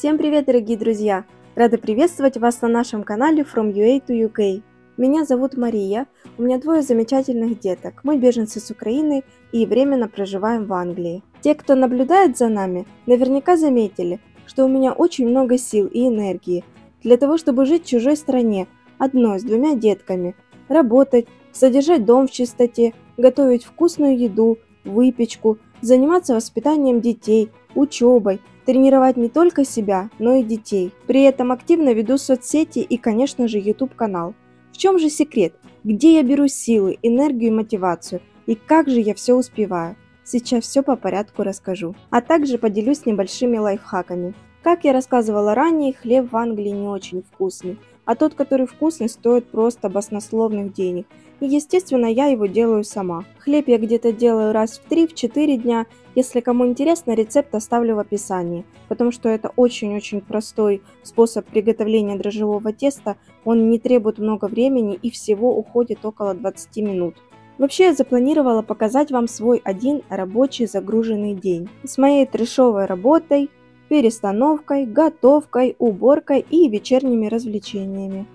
Всем привет, дорогие друзья! Рада приветствовать вас на нашем канале From UA to UK. Меня зовут Мария, у меня двое замечательных деток. Мы беженцы с Украины и временно проживаем в Англии. Те, кто наблюдает за нами, наверняка заметили, что у меня очень много сил и энергии для того, чтобы жить в чужой стране, одной с двумя детками, работать, содержать дом в чистоте, готовить вкусную еду, выпечку, заниматься воспитанием детей, учебой, тренировать не только себя, но и детей. При этом активно веду соцсети и, конечно же, YouTube канал. В чем же секрет? Где я беру силы, энергию и мотивацию? И как же я все успеваю? Сейчас все по порядку расскажу. А также поделюсь небольшими лайфхаками. Как я рассказывала ранее, хлеб в Англии не очень вкусный, а тот, который вкусный, стоит просто баснословных денег. И естественно, я его делаю сама. Хлеб я где-то делаю раз в 3-4 дня. Если кому интересно, рецепт оставлю в описании, потому что это очень-очень простой способ приготовления дрожжевого теста. Он не требует много времени и всего уходит около 20 минут. Вообще я запланировала показать вам свой один рабочий загруженный день. С моей трешовой работой, перестановкой, готовкой, уборкой и вечерними развлечениями.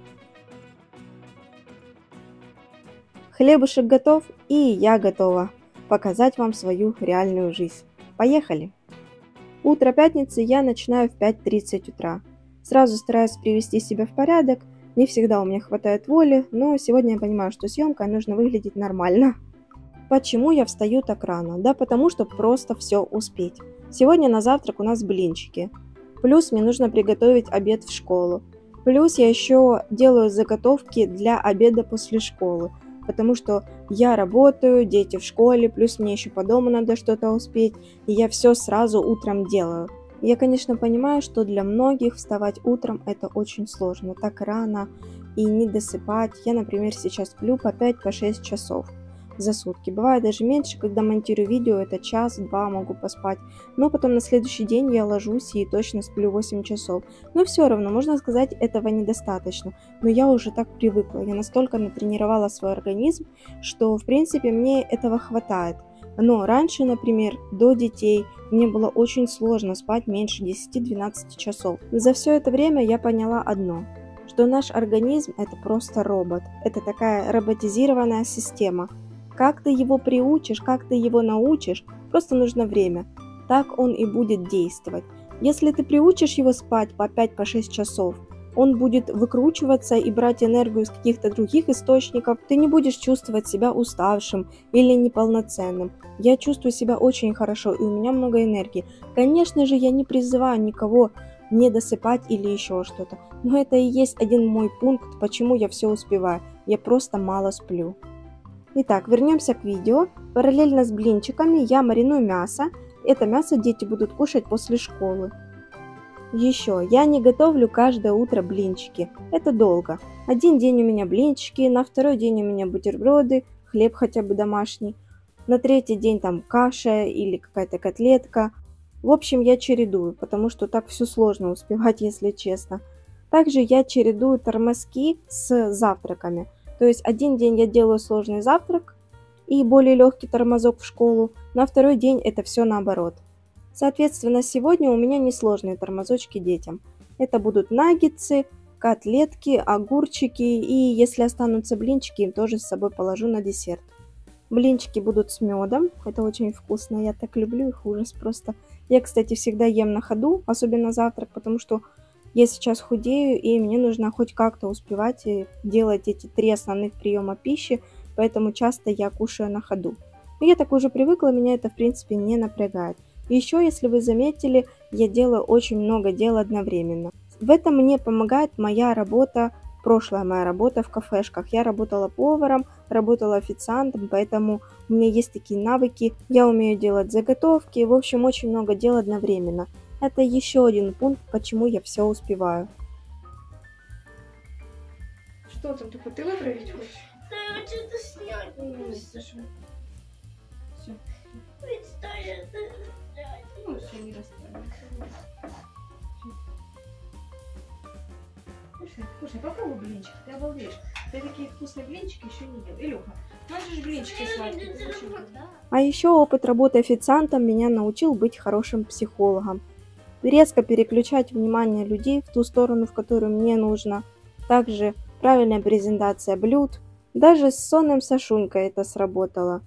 Хлебушек готов и я готова показать вам свою реальную жизнь. Поехали! Утро пятницы я начинаю в 5.30 утра. Сразу стараюсь привести себя в порядок, не всегда у меня хватает воли, но сегодня я понимаю, что съемкой нужно выглядеть нормально. Почему я встаю так рано? Да потому что просто все успеть. Сегодня на завтрак у нас блинчики. Плюс мне нужно приготовить обед в школу. Плюс я еще делаю заготовки для обеда после школы. Потому что я работаю, дети в школе, плюс мне еще по дому надо что-то успеть, и я все сразу утром делаю. Я, конечно, понимаю, что для многих вставать утром это очень сложно, так рано и не досыпать. Я, например, сейчас сплю по 5-6 по часов за сутки. Бывает даже меньше, когда монтирую видео, это час-два могу поспать. Но потом на следующий день я ложусь и точно сплю 8 часов. Но все равно, можно сказать, этого недостаточно. Но я уже так привыкла, я настолько натренировала свой организм, что в принципе мне этого хватает. Но раньше, например, до детей мне было очень сложно спать меньше 10-12 часов. За все это время я поняла одно что наш организм это просто робот. Это такая роботизированная система, как ты его приучишь, как ты его научишь, просто нужно время. Так он и будет действовать. Если ты приучишь его спать по 5-6 по часов, он будет выкручиваться и брать энергию из каких-то других источников, ты не будешь чувствовать себя уставшим или неполноценным. Я чувствую себя очень хорошо и у меня много энергии. Конечно же, я не призываю никого не досыпать или еще что-то, но это и есть один мой пункт, почему я все успеваю. Я просто мало сплю. Итак, вернемся к видео. Параллельно с блинчиками я мариную мясо. Это мясо дети будут кушать после школы. Еще, я не готовлю каждое утро блинчики. Это долго. Один день у меня блинчики, на второй день у меня бутерброды, хлеб хотя бы домашний. На третий день там каша или какая-то котлетка. В общем, я чередую, потому что так все сложно успевать, если честно. Также я чередую тормозки с завтраками. То есть один день я делаю сложный завтрак и более легкий тормозок в школу, на второй день это все наоборот. Соответственно, сегодня у меня несложные тормозочки детям. Это будут наггетсы, котлетки, огурчики и если останутся блинчики, им тоже с собой положу на десерт. Блинчики будут с медом, это очень вкусно, я так люблю их, ужас просто. Я, кстати, всегда ем на ходу, особенно завтрак, потому что я сейчас худею, и мне нужно хоть как-то успевать делать эти три основных приема пищи, поэтому часто я кушаю на ходу. Но я так уже привыкла, меня это в принципе не напрягает. Еще, если вы заметили, я делаю очень много дел одновременно. В этом мне помогает моя работа, прошлая моя работа в кафешках. Я работала поваром, работала официантом, поэтому у меня есть такие навыки. Я умею делать заготовки, в общем, очень много дел одновременно. Это еще один пункт, почему я все успеваю. Что там, ты хотела проверить хочешь? Да я хочу это снять. Ну, Все. Представь, Ну, все, не расстраивайся. Слушай, слушай, попробуй блинчик, ты обалдеешь. Ты такие вкусные блинчики еще не ел. Илюха, же блинчики сладкие. А еще опыт работы официантом меня научил быть хорошим психологом. Резко переключать внимание людей в ту сторону, в которую мне нужно. Также правильная презентация блюд. Даже с сонным Сашунькой это сработало.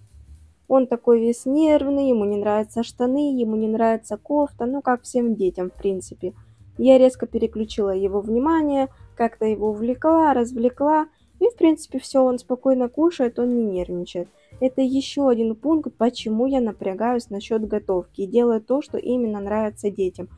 Он такой весь нервный, ему не нравятся штаны, ему не нравится кофта, ну как всем детям в принципе. Я резко переключила его внимание, как-то его увлекла, развлекла, и в принципе все, он спокойно кушает, он не нервничает. Это еще один пункт, почему я напрягаюсь насчет готовки и делаю то, что именно нравится детям,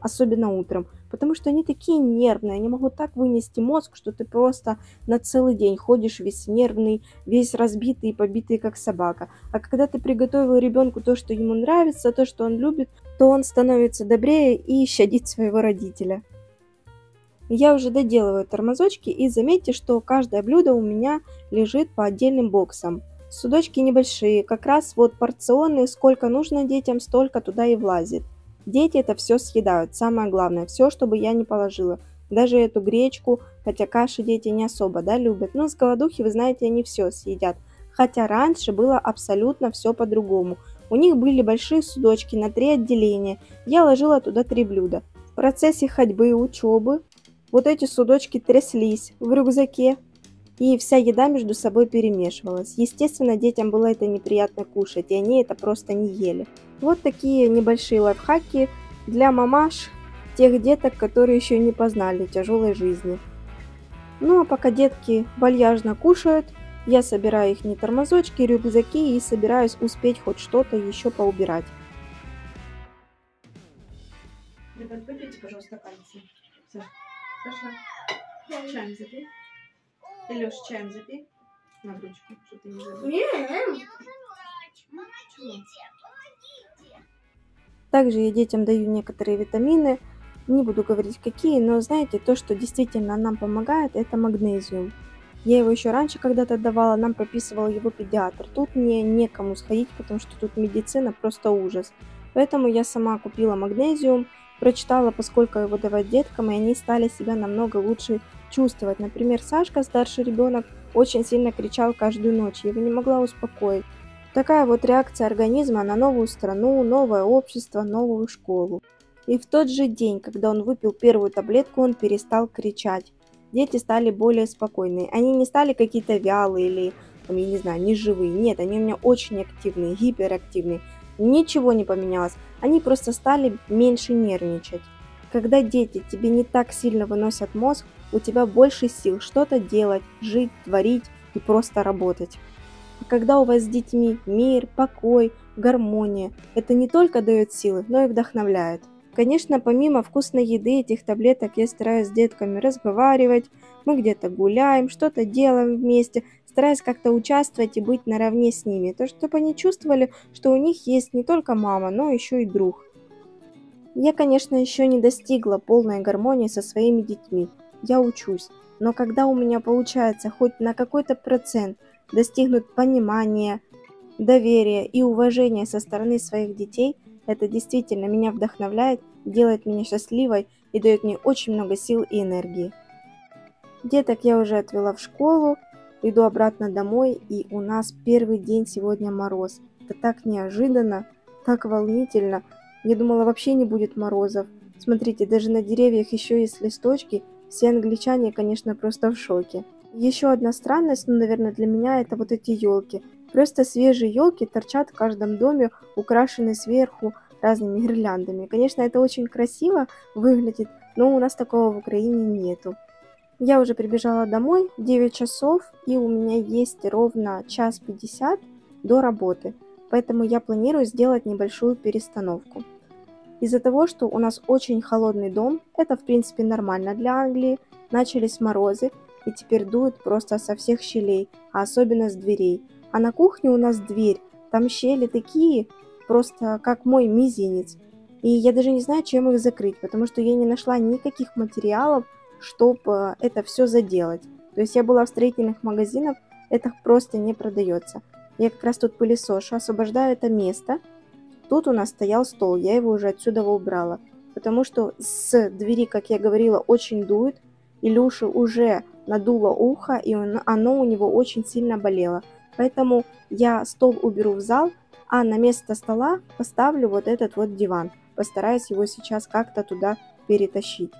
особенно утром. Потому что они такие нервные, они могут так вынести мозг, что ты просто на целый день ходишь весь нервный, весь разбитый и побитый, как собака. А когда ты приготовил ребенку то, что ему нравится, то, что он любит, то он становится добрее и щадит своего родителя. Я уже доделываю тормозочки и заметьте, что каждое блюдо у меня лежит по отдельным боксам. Судочки небольшие, как раз вот порционные, сколько нужно детям, столько туда и влазит. Дети это все съедают, самое главное, все, чтобы я не положила. Даже эту гречку, хотя каши дети не особо, да, любят. Но с голодухи, вы знаете, они все съедят. Хотя раньше было абсолютно все по-другому. У них были большие судочки на три отделения. Я ложила туда три блюда. В процессе ходьбы и учебы вот эти судочки тряслись в рюкзаке, и вся еда между собой перемешивалась. Естественно, детям было это неприятно кушать, и они это просто не ели. Вот такие небольшие лайфхаки для мамаш, тех деток, которые еще не познали тяжелой жизни. Ну а пока детки вальяжно кушают, я собираю их не тормозочки, рюкзаки и собираюсь успеть хоть что-то еще поубирать. Ребят, выпейте, пожалуйста, кальций. Все. Саша, чаем запей. Илюш, чаем запей. На ручку, что ты не забыл. Также я детям даю некоторые витамины. Не буду говорить какие, но знаете, то, что действительно нам помогает, это магнезиум. Я его еще раньше когда-то давала, нам прописывал его педиатр. Тут мне некому сходить, потому что тут медицина просто ужас. Поэтому я сама купила магнезиум, прочитала, поскольку его давать деткам, и они стали себя намного лучше чувствовать. Например, Сашка, старший ребенок, очень сильно кричал каждую ночь, его не могла успокоить. Такая вот реакция организма на новую страну, новое общество, новую школу. И в тот же день, когда он выпил первую таблетку, он перестал кричать. Дети стали более спокойные. Они не стали какие-то вялые или, я не знаю, неживые. Нет, они у меня очень активные, гиперактивные. Ничего не поменялось. Они просто стали меньше нервничать. Когда дети тебе не так сильно выносят мозг, у тебя больше сил что-то делать, жить, творить и просто работать. А когда у вас с детьми мир, покой, гармония, это не только дает силы, но и вдохновляет. Конечно, помимо вкусной еды этих таблеток я стараюсь с детками разговаривать, мы где-то гуляем, что-то делаем вместе, стараясь как-то участвовать и быть наравне с ними, то чтобы они чувствовали, что у них есть не только мама, но еще и друг. Я, конечно, еще не достигла полной гармонии со своими детьми. Я учусь. Но когда у меня получается хоть на какой-то процент достигнуть понимания, доверия и уважения со стороны своих детей, это действительно меня вдохновляет, делает меня счастливой и дает мне очень много сил и энергии. Деток я уже отвела в школу, иду обратно домой, и у нас первый день сегодня мороз. Это так неожиданно, так волнительно, я думала, вообще не будет морозов. Смотрите, даже на деревьях еще есть листочки. Все англичане, конечно, просто в шоке. Еще одна странность, ну, наверное, для меня, это вот эти елки. Просто свежие елки торчат в каждом доме, украшенные сверху разными гирляндами. Конечно, это очень красиво выглядит, но у нас такого в Украине нету. Я уже прибежала домой, 9 часов, и у меня есть ровно час 50 до работы поэтому я планирую сделать небольшую перестановку. Из-за того, что у нас очень холодный дом, это в принципе нормально для Англии, начались морозы и теперь дует просто со всех щелей, а особенно с дверей. А на кухне у нас дверь, там щели такие, просто как мой мизинец. И я даже не знаю, чем их закрыть, потому что я не нашла никаких материалов, чтобы это все заделать. То есть я была в строительных магазинах, это просто не продается. Я как раз тут пылесошу, освобождаю это место. Тут у нас стоял стол, я его уже отсюда убрала. Потому что с двери, как я говорила, очень дует. Илюше уже надуло ухо, и он, оно у него очень сильно болело. Поэтому я стол уберу в зал, а на место стола поставлю вот этот вот диван. постараюсь его сейчас как-то туда перетащить.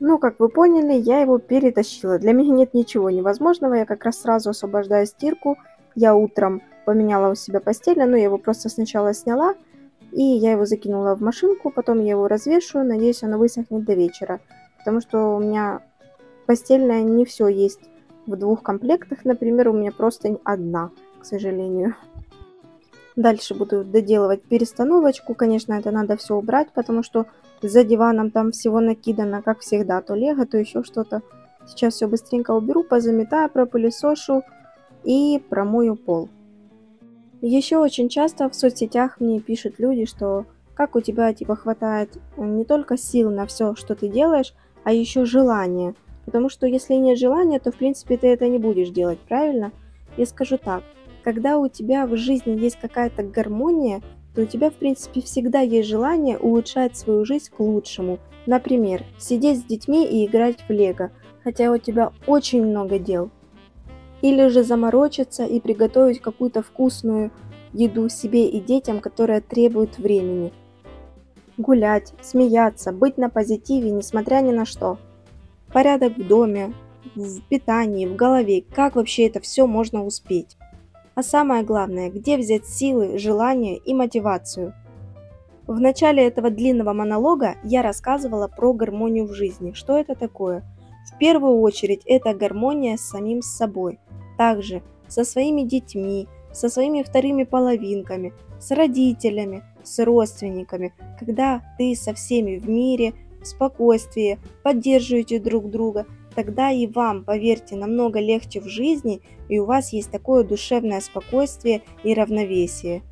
Ну, как вы поняли, я его перетащила. Для меня нет ничего невозможного. Я как раз сразу освобождаю стирку. Я утром поменяла у себя постельное, но я его просто сначала сняла. И я его закинула в машинку, потом я его развешу. Надеюсь, оно высохнет до вечера. Потому что у меня постельное не все есть в двух комплектах. Например, у меня просто одна, к сожалению. Дальше буду доделывать перестановочку. Конечно, это надо все убрать, потому что за диваном там всего накидано, как всегда, то лего, то еще что-то. Сейчас все быстренько уберу, позаметаю, пропылесошу и промою пол. Еще очень часто в соцсетях мне пишут люди, что как у тебя типа хватает не только сил на все, что ты делаешь, а еще желания. Потому что если нет желания, то в принципе ты это не будешь делать, правильно? Я скажу так, когда у тебя в жизни есть какая-то гармония, то у тебя, в принципе, всегда есть желание улучшать свою жизнь к лучшему. Например, сидеть с детьми и играть в лего, хотя у тебя очень много дел. Или же заморочиться и приготовить какую-то вкусную еду себе и детям, которая требует времени. Гулять, смеяться, быть на позитиве, несмотря ни на что. Порядок в доме, в питании, в голове, как вообще это все можно успеть. А самое главное, где взять силы, желание и мотивацию? В начале этого длинного монолога я рассказывала про гармонию в жизни. Что это такое? В первую очередь это гармония с самим собой. Также со своими детьми, со своими вторыми половинками, с родителями, с родственниками, когда ты со всеми в мире, в спокойствии, поддерживаете друг друга – тогда и вам, поверьте, намного легче в жизни, и у вас есть такое душевное спокойствие и равновесие.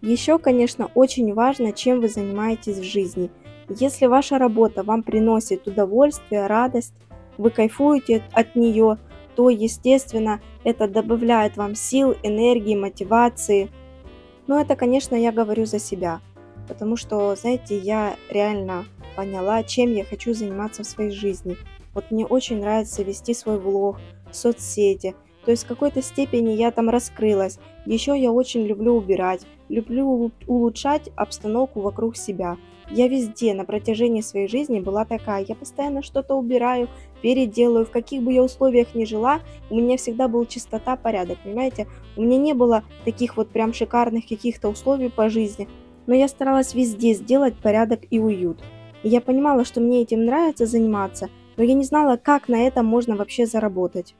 Еще, конечно, очень важно, чем вы занимаетесь в жизни. Если ваша работа вам приносит удовольствие, радость, вы кайфуете от нее, то, естественно, это добавляет вам сил, энергии, мотивации. Но это, конечно, я говорю за себя, потому что, знаете, я реально поняла, чем я хочу заниматься в своей жизни – вот мне очень нравится вести свой влог, соцсети. То есть в какой-то степени я там раскрылась. Еще я очень люблю убирать, люблю улучшать обстановку вокруг себя. Я везде на протяжении своей жизни была такая. Я постоянно что-то убираю, переделаю. В каких бы я условиях ни жила, у меня всегда был чистота, порядок, понимаете? У меня не было таких вот прям шикарных каких-то условий по жизни. Но я старалась везде сделать порядок и уют. И я понимала, что мне этим нравится заниматься – но я не знала, как на этом можно вообще заработать.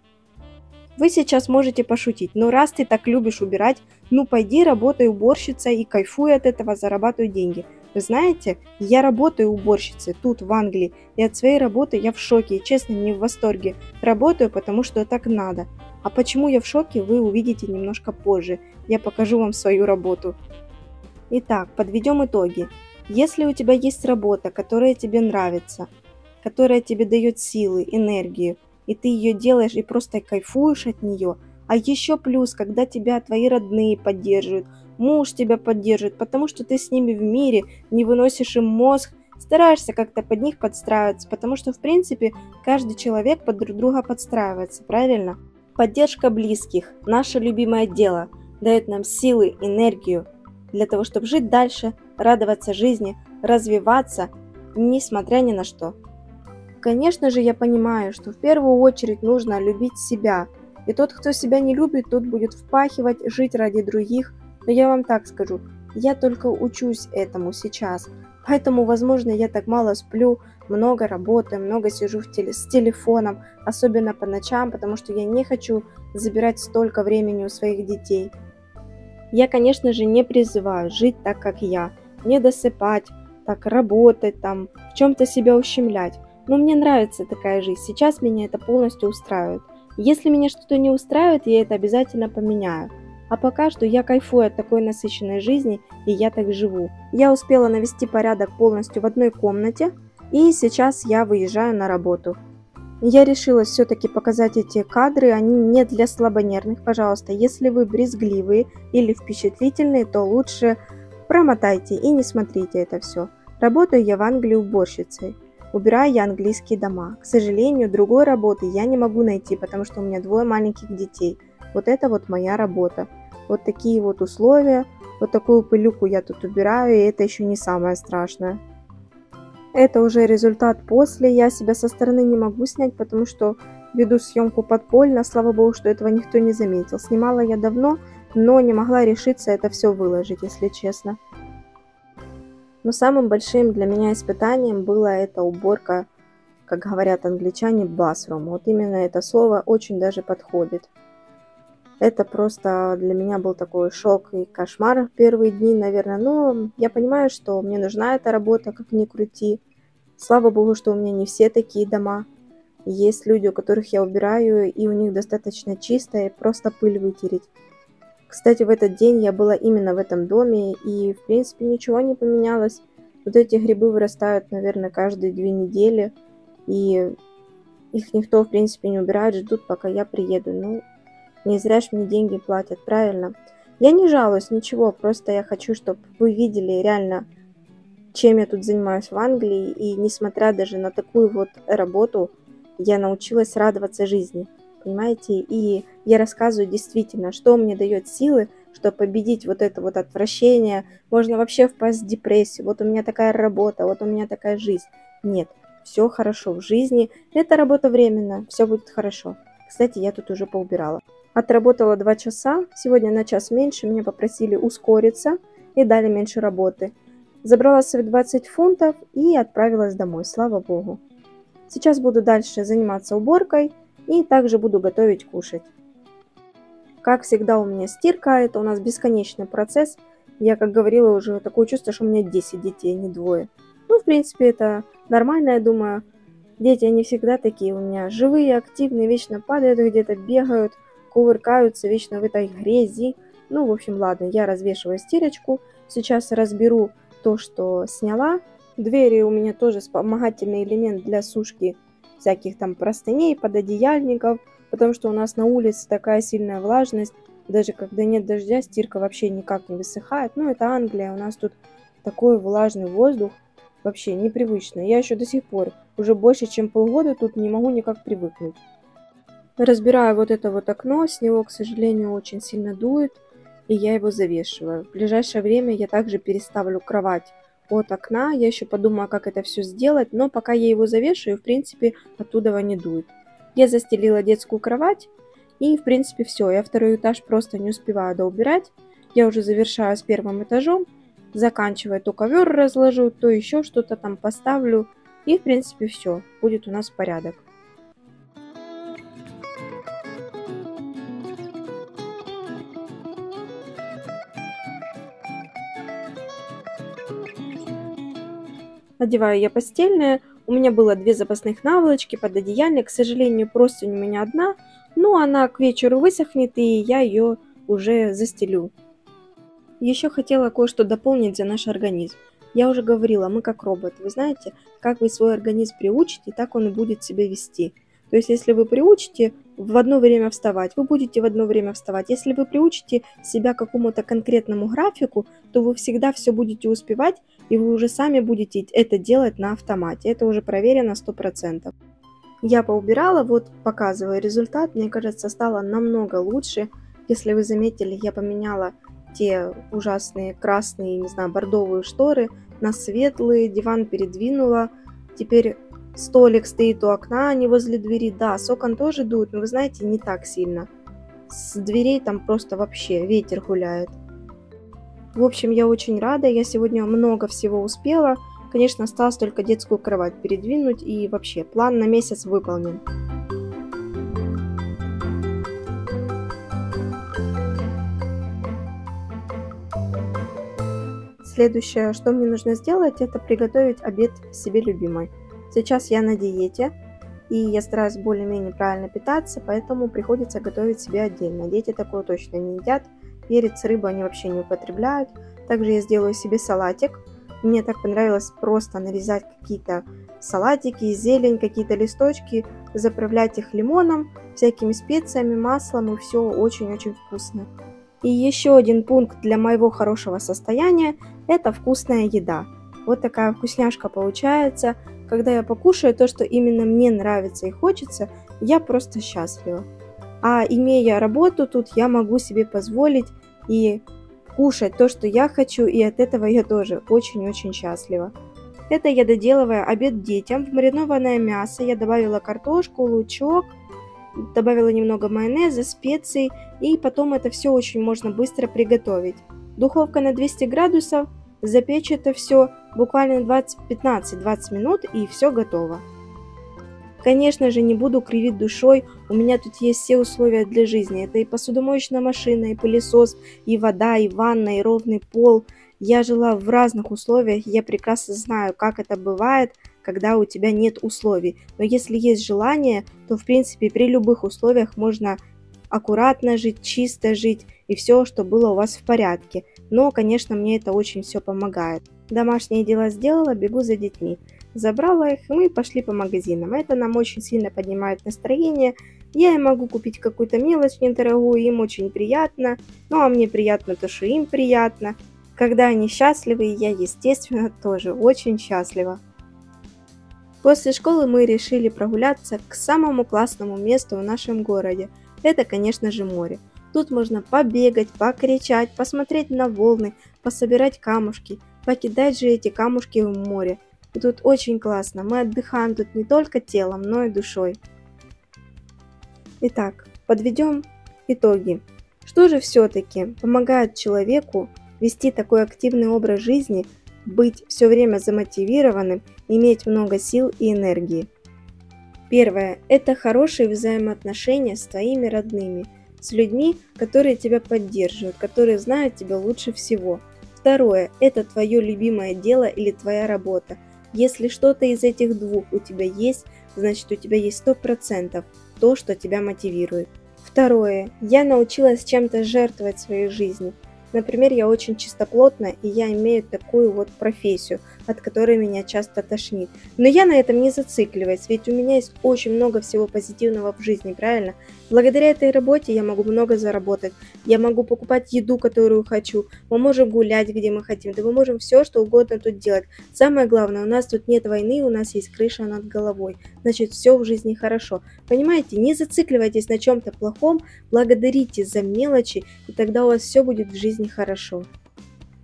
Вы сейчас можете пошутить, но раз ты так любишь убирать, ну пойди работай уборщицей и кайфуй от этого, зарабатывай деньги. Вы знаете, я работаю уборщицей тут, в Англии, и от своей работы я в шоке, и честно, не в восторге. Работаю, потому что так надо. А почему я в шоке, вы увидите немножко позже. Я покажу вам свою работу. Итак, подведем итоги. Если у тебя есть работа, которая тебе нравится, которая тебе дает силы, энергию, и ты ее делаешь и просто кайфуешь от нее. А еще плюс, когда тебя твои родные поддерживают, муж тебя поддерживает, потому что ты с ними в мире, не выносишь им мозг, стараешься как-то под них подстраиваться, потому что, в принципе, каждый человек под друг друга подстраивается, правильно? Поддержка близких, наше любимое дело, дает нам силы, энергию для того, чтобы жить дальше, радоваться жизни, развиваться, несмотря ни на что. Конечно же, я понимаю, что в первую очередь нужно любить себя. И тот, кто себя не любит, тот будет впахивать, жить ради других. Но я вам так скажу, я только учусь этому сейчас. Поэтому, возможно, я так мало сплю, много работаю, много сижу в теле с телефоном, особенно по ночам, потому что я не хочу забирать столько времени у своих детей. Я, конечно же, не призываю жить так, как я, не досыпать, так работать, там, в чем-то себя ущемлять. Но мне нравится такая жизнь, сейчас меня это полностью устраивает. Если меня что-то не устраивает, я это обязательно поменяю. А пока что я кайфую от такой насыщенной жизни, и я так живу. Я успела навести порядок полностью в одной комнате, и сейчас я выезжаю на работу. Я решила все-таки показать эти кадры, они не для слабонервных, пожалуйста. Если вы брезгливые или впечатлительные, то лучше промотайте и не смотрите это все. Работаю я в Англии уборщицей. Убираю я английские дома. К сожалению, другой работы я не могу найти, потому что у меня двое маленьких детей. Вот это вот моя работа. Вот такие вот условия, вот такую пылюку я тут убираю, и это еще не самое страшное. Это уже результат после, я себя со стороны не могу снять, потому что веду съемку подпольно, слава богу, что этого никто не заметил. Снимала я давно, но не могла решиться это все выложить, если честно. Но самым большим для меня испытанием была эта уборка, как говорят англичане, bathroom. Вот именно это слово очень даже подходит. Это просто для меня был такой шок и кошмар в первые дни, наверное. Но я понимаю, что мне нужна эта работа, как ни крути. Слава богу, что у меня не все такие дома. Есть люди, у которых я убираю, и у них достаточно чисто, и просто пыль вытереть. Кстати, в этот день я была именно в этом доме, и, в принципе, ничего не поменялось. Вот эти грибы вырастают, наверное, каждые две недели, и их никто, в принципе, не убирает, ждут, пока я приеду. Ну, не зря ж мне деньги платят, правильно? Я не жалуюсь, ничего, просто я хочу, чтобы вы видели реально чем я тут занимаюсь в Англии, и несмотря даже на такую вот работу, я научилась радоваться жизни, понимаете? И я рассказываю действительно, что мне дает силы, чтобы победить вот это вот отвращение. Можно вообще впасть в депрессию. Вот у меня такая работа, вот у меня такая жизнь. Нет, все хорошо в жизни. Это работа временно, все будет хорошо. Кстати, я тут уже поубирала. Отработала два часа, сегодня на час меньше, меня попросили ускориться и дали меньше работы. Забрала свои 20 фунтов и отправилась домой, слава богу. Сейчас буду дальше заниматься уборкой и также буду готовить кушать. Как всегда у меня стирка, это у нас бесконечный процесс. Я, как говорила, уже такое чувство, что у меня 10 детей, не двое. Ну, в принципе, это нормально, я думаю. Дети, они всегда такие у меня живые, активные, вечно падают где-то, бегают, кувыркаются вечно в этой грязи. Ну, в общем, ладно, я развешиваю стирочку. Сейчас разберу то, что сняла. Двери у меня тоже вспомогательный элемент для сушки всяких там простыней, пододеяльников, потому что у нас на улице такая сильная влажность, даже когда нет дождя, стирка вообще никак не высыхает. Ну, это Англия, у нас тут такой влажный воздух, вообще непривычно. Я еще до сих пор, уже больше чем полгода тут не могу никак привыкнуть. Разбираю вот это вот окно, с него, к сожалению, очень сильно дует и я его завешиваю. В ближайшее время я также переставлю кровать от окна. Я еще подумаю, как это все сделать, но пока я его завешиваю, в принципе, оттуда не дует. Я застелила детскую кровать, и, в принципе, все. Я второй этаж просто не успеваю доубирать. Я уже завершаю с первым этажом, заканчивая то ковер разложу, то еще что-то там поставлю. И, в принципе, все. Будет у нас порядок. Надеваю я постельное. У меня было две запасных наволочки, под пододеяльник. К сожалению, простынь у меня одна. Но она к вечеру высохнет, и я ее уже застелю. Еще хотела кое-что дополнить за наш организм. Я уже говорила, мы как робот. Вы знаете, как вы свой организм приучите, так он и будет себя вести. То есть, если вы приучите в одно время вставать, вы будете в одно время вставать. Если вы приучите себя к какому-то конкретному графику, то вы всегда все будете успевать, и вы уже сами будете это делать на автомате. Это уже проверено 100%. Я поубирала, вот показываю результат. Мне кажется, стало намного лучше. Если вы заметили, я поменяла те ужасные красные, не знаю, бордовые шторы на светлые, диван передвинула. Теперь столик стоит у окна, а не возле двери. Да, с окон тоже дует, но вы знаете, не так сильно. С дверей там просто вообще ветер гуляет. В общем, я очень рада, я сегодня много всего успела. Конечно, осталось только детскую кровать передвинуть и вообще план на месяц выполнен. Следующее, что мне нужно сделать, это приготовить обед себе любимой. Сейчас я на диете, и я стараюсь более-менее правильно питаться, поэтому приходится готовить себе отдельно. Дети такое точно не едят, перец, рыбу они вообще не употребляют. Также я сделаю себе салатик. Мне так понравилось просто нарезать какие-то салатики, зелень, какие-то листочки, заправлять их лимоном, всякими специями, маслом, и все очень-очень вкусно. И еще один пункт для моего хорошего состояния – это вкусная еда. Вот такая вкусняшка получается. Когда я покушаю то, что именно мне нравится и хочется, я просто счастлива. А имея работу тут, я могу себе позволить и кушать то, что я хочу, и от этого я тоже очень-очень счастлива. Это я доделываю обед детям. В маринованное мясо я добавила картошку, лучок, добавила немного майонеза, специй, и потом это все очень можно быстро приготовить. Духовка на 200 градусов, запечь это все буквально 15-20 минут, и все готово. Конечно же, не буду кривить душой, у меня тут есть все условия для жизни. Это и посудомоечная машина, и пылесос, и вода, и ванна, и ровный пол. Я жила в разных условиях, я прекрасно знаю, как это бывает, когда у тебя нет условий. Но если есть желание, то в принципе при любых условиях можно аккуратно жить, чисто жить и все, что было у вас в порядке. Но, конечно, мне это очень все помогает. Домашние дела сделала, бегу за детьми. Забрала их, и мы пошли по магазинам. Это нам очень сильно поднимает настроение. Я им могу купить какую-то мелочь недорогую, им очень приятно. Ну а мне приятно то, что им приятно. Когда они счастливы, я, естественно, тоже очень счастлива. После школы мы решили прогуляться к самому классному месту в нашем городе. Это, конечно же, море. Тут можно побегать, покричать, посмотреть на волны, пособирать камушки, покидать же эти камушки в море. Тут очень классно. Мы отдыхаем тут не только телом, но и душой. Итак, подведем итоги. Что же все-таки помогает человеку вести такой активный образ жизни, быть все время замотивированным, иметь много сил и энергии? Первое – это хорошие взаимоотношения с твоими родными, с людьми, которые тебя поддерживают, которые знают тебя лучше всего. Второе – это твое любимое дело или твоя работа, если что-то из этих двух у тебя есть, значит у тебя есть 100% то, что тебя мотивирует. Второе. Я научилась чем-то жертвовать своей жизнью. Например, я очень чистоплотна, и я имею такую вот профессию, от которой меня часто тошнит. Но я на этом не зацикливаюсь, ведь у меня есть очень много всего позитивного в жизни, правильно? Благодаря этой работе я могу много заработать, я могу покупать еду, которую хочу, мы можем гулять, где мы хотим, да мы можем все, что угодно тут делать. Самое главное, у нас тут нет войны, у нас есть крыша над головой, значит все в жизни хорошо. Понимаете, не зацикливайтесь на чем-то плохом, благодарите за мелочи, и тогда у вас все будет в жизни хорошо.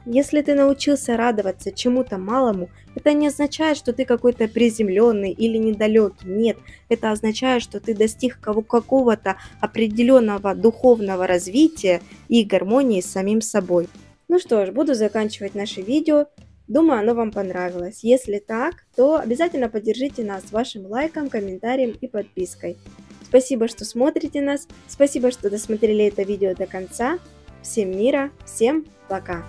Если ты научился радоваться чему-то малому, это не означает, что ты какой-то приземленный или недалекий. Нет, это означает, что ты достиг какого-то определенного духовного развития и гармонии с самим собой. Ну что ж, буду заканчивать наше видео. Думаю, оно вам понравилось. Если так, то обязательно поддержите нас вашим лайком, комментарием и подпиской. Спасибо, что смотрите нас. Спасибо, что досмотрели это видео до конца. Всем мира, всем пока!